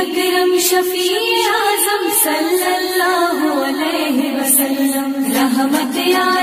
अकरम शफी आज़म सल्लल्लाहु अलैहि वसल्लम रहमत आलम